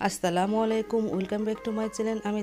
আসসালামু আলাইকুম welcome back to my channel আমি